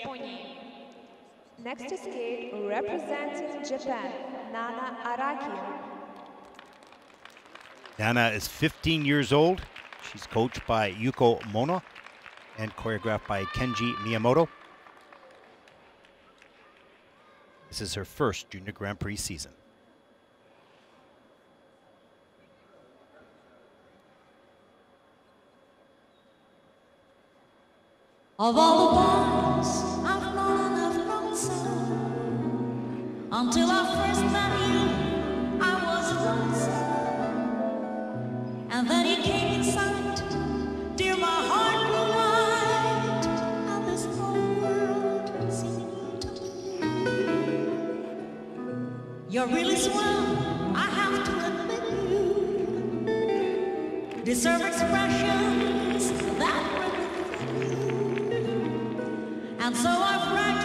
Японии. Next to skate, representing Japan, Nana Araki. Nana is 15 years old. She's coached by Yuko Mona and choreographed by Kenji Miyamoto. This is her first Junior Grand Prix season. Of all the you're really swell, I have to admit. You Deserve expressions and so I've racked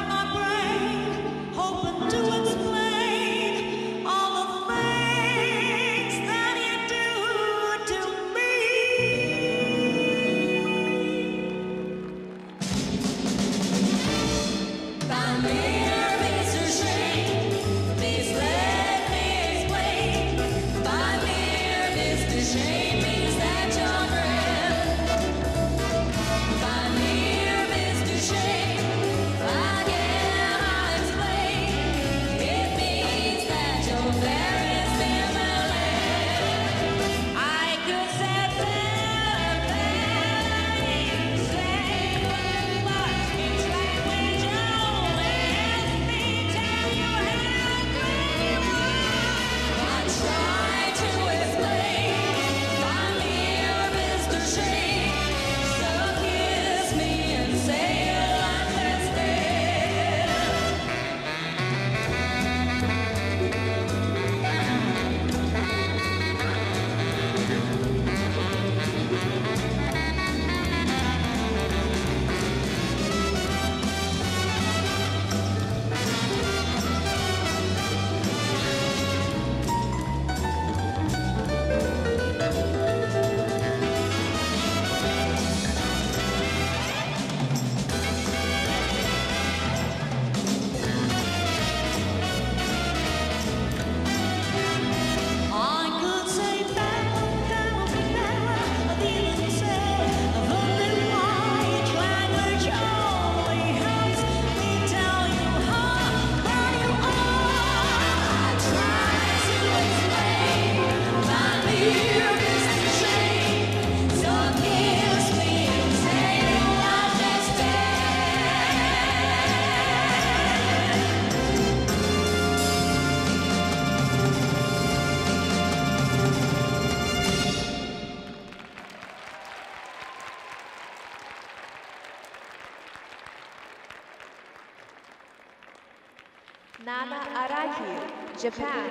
Nana Araki, Japan.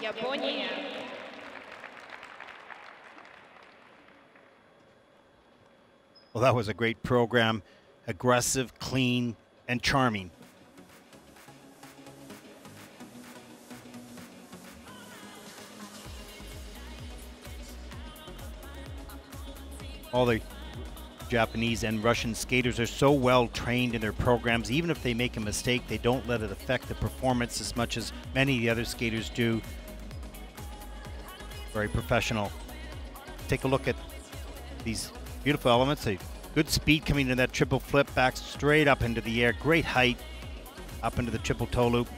Япония. Well, that was a great program. Aggressive, clean, and charming. All the Japanese and Russian skaters are so well trained in their programs. Even if they make a mistake, they don't let it affect the performance as much as many of the other skaters do. Very professional. Take a look at these beautiful elements. A good speed coming into that triple flip back straight up into the air. Great height up into the triple toe loop.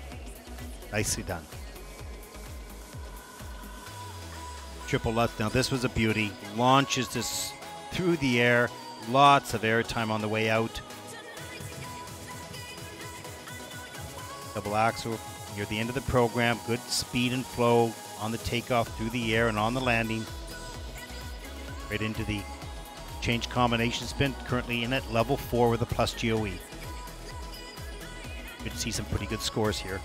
Nicely done. Triple left. Now this was a beauty. Launches this through the air. Lots of airtime on the way out. Double axel near the end of the program. Good speed and flow on the takeoff through the air and on the landing. Right into the change combination spin. Currently in at level four with a plus GOE. To see some pretty good scores here.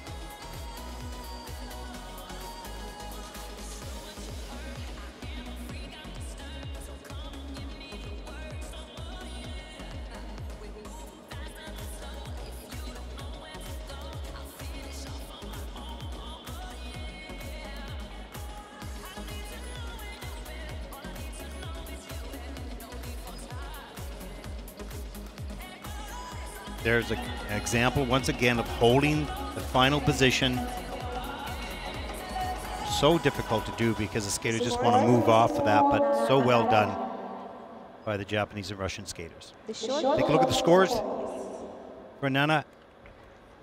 There's a, an example once again of holding the final position. So difficult to do because the skaters just want to move off of that, but so well done by the Japanese and Russian skaters. Take a look at the scores. For Nana,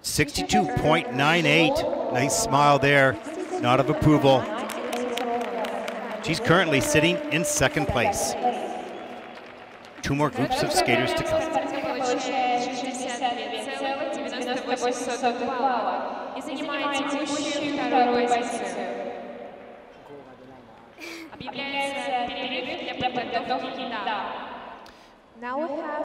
62.98. Nice smile there. Nod of approval. She's currently sitting in second place. Two more groups of skaters to come. 1,08 балла и занимает текущую вторую позицию. Объявляется перерыв для подготовки еда.